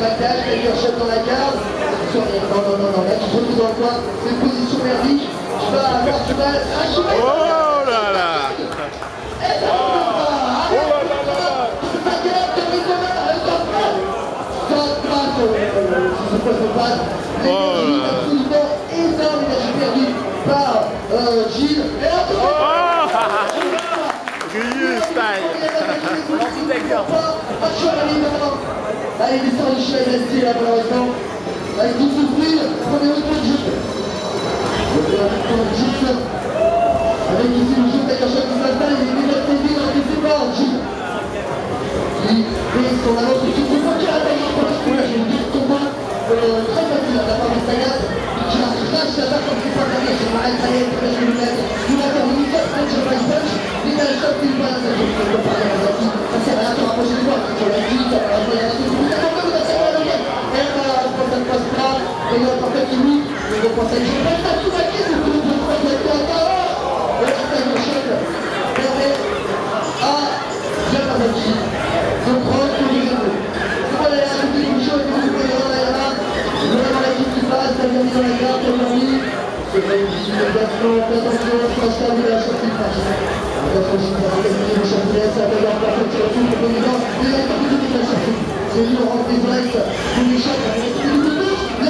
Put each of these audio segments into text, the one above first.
c'est-à-dire shot dans la garde. Attention, non, non, non, non, là tu te retrouves dans le coin, c'est une position merdique, tu vas avoir du mal à jouer. Oh là là. Et ça oh là là là Ta gueule, t'as mis main, si c'est. L'énergie absolument énorme, l'énergie perdue par euh, Gilles. Et là, Oh. Ryu style resté là pour l'instant. Allez, tout souffrir, prenez le point de jeu. Le point de jeu. Avec ici le jeu avec un choc qui s'installe, il est déjà saisi dans les séparts, Gilles. Qui fait son avance sur ce de touche.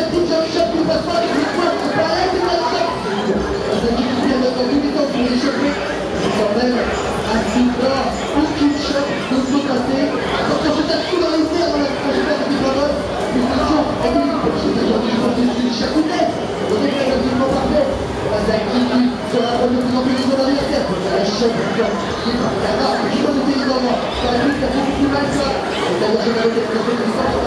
La passe pas avec le poing, c'est pas là, c'est pas là. Ça qui vient d'être en tout temps pour les choquer. C'est quand même un coup d'or, aucune choc ne peut passer. Attention, je tape tout dans les airs dans la prochaine du ballon. Attention, et puis, je vais dire du côté du Chakounet. Le décalage absolument parfait. Mazaki qui se rapproche de plus en plus de son adversaire. La choc qui est qui est par Cana, qui va noter les moments. Ça va plus, ça fait beaucoup mal ça. C'est-à-dire que j'avais quelque chose de fort.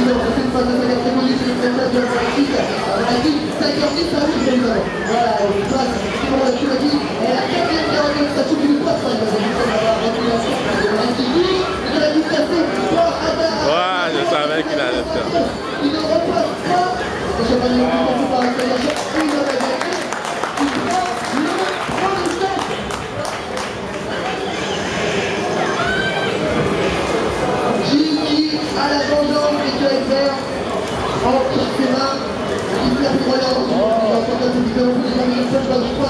Il a refait une phase de manière très bonne, c'est une phase de la équipe. La équipe, ça garde ça roule évidemment. Voilà, elle passe, c'est bon, la Tulaki. Elle a quatrième garantie, ça souffle une passe. Elle va avoir la équipe. Il a dû casser. Ouais, je savais qu'il allait le faire. Il ne repasse pas. Je vais aller au bout par la création. Il va la gagner. Il prend le premier set. Gilles qui a la vengeance et qui va faire entre ses mains. Il perd le royaume. Il va sortir de vidéo. Il va mettre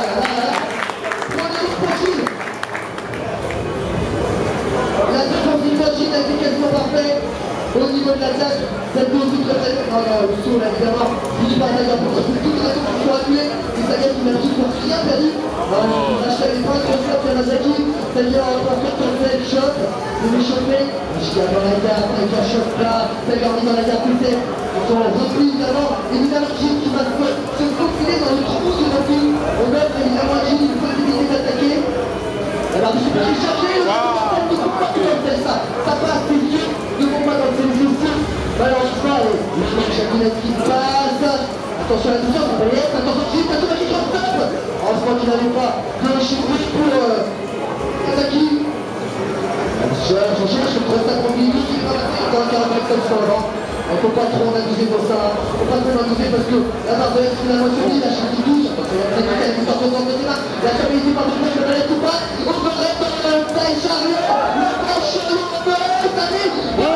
Au niveau de cette dose de Oh le saut là, évidemment. Pas d'ailleurs pour toute raison pour ça gagne, il n'a toujours rien perdu. Est pas trop fort de Zaki. C'est-à-dire, on va faire comme ça, le est. Je dans la avec un choc là. Lui a mis dans la garde poussée. Son repli, évidemment. Évidemment, Gilles qui va se faufiler dans le trou de repli. On note évidemment Gilles une possibilité d'attaquer. Alors, je. Le comme ça. Ça passe, Le Chacounette qui passe. Attention à la ça va être. Attention, drop top. Oh, je crois qu'il n'avait pas de pour euh, Kazaki. Je cherche constat pour lui, qui va passer dans le caractère comme ça. hein. On ne peut pas trop en abuser pour ça. On ne peut pas trop en abuser parce que la barre de la moitié vide, la chaque qui touche. Attention, il y a une tête qui sort de. La stabilité par le de la lettre ou pas. On peut taille chariot. Le taille chariot de cette année. Et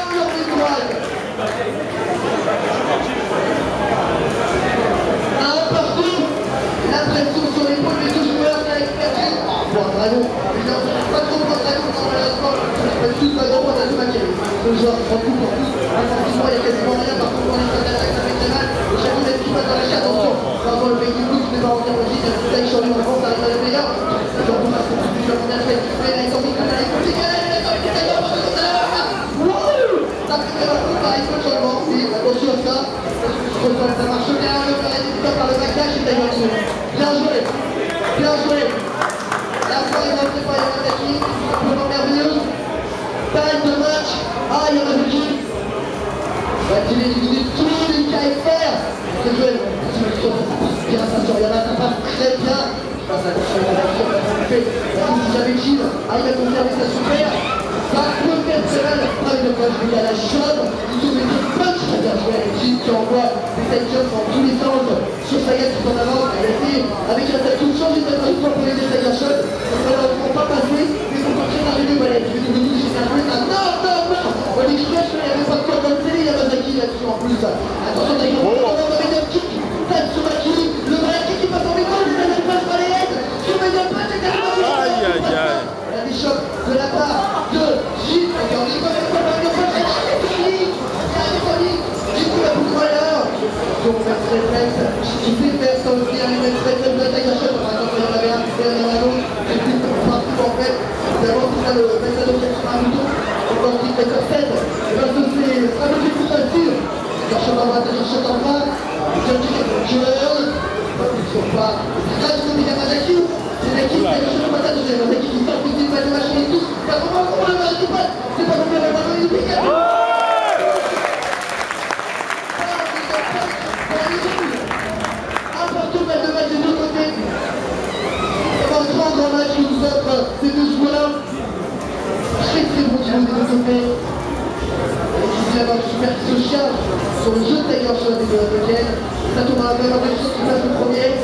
on leur décourage. Un partout. ambiance. Pas trop de la coupe, malheureusement. Parce que tout va droit, on a tout maquillé. Le joueur prend tout pour tout. Attention, il y a quasiment rien. Par contre, on est pas d'attaque, ça fait très mal. Et chacun des petits pas dans la carte. Attention, vraiment le mec du coup, qui n'est pas rentré aussi. Il y a une sur lui, on pense, ça arrive à la meilleure. Surtout parce que c'est plus qu'on a fait. Mais là, ils sont mis comme ça, ils sont mis comme ça, ils sont mis comme ça, Wouhou Ça fait très mal, pareil, coach sur le banc. Oui, ça. Marche bien, le par le backdash et d'ailleurs Bien joué, bien joué. La fois est rentrée par Yamataki, simplement merveilleuse. Taille de match. Ah, Yamataki. Va-t-il éliminer tous les KFR C'est joué. Bien, ça sur très bien. Je passe à la ah, il a conservé sa super. Ça peut il a la chaude. seja com Faire comme 7. Et bien, ce c'est un petit coup facile. Tiger Shot en bas, Tiger Shot en bas. Tiger Shot. Ils sont pas qui a le matin de Yamazaki qui sort des balles de machin et tout. T'as vraiment comment le match pas C'est pas comme le ballon il est piqué. Important balle de match des deux côtés. C'est un grand grand match qui nous offre ces deux joueurs. Très très bon niveau des deux côtés. Et qui vient avoir une super social sur le jeu de Tiger Shot et de Hadoken. Ça tourne à la même en qui passe le premier ex.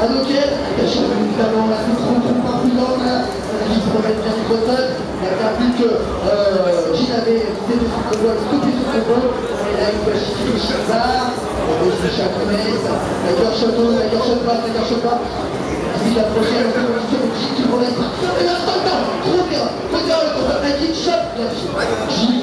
Hadoken, Tiger Shot évidemment, là c'est trop trop imprudent là. Qui se Il a bien vu que euh, Gilles avait de son combo, stoppé son combo. Et là il va chier Chazard. Et Shot bas, Tiger Shot bas. Il la prochaine Mais là, là Trop bien Regarde le combat, la sûr Gilles,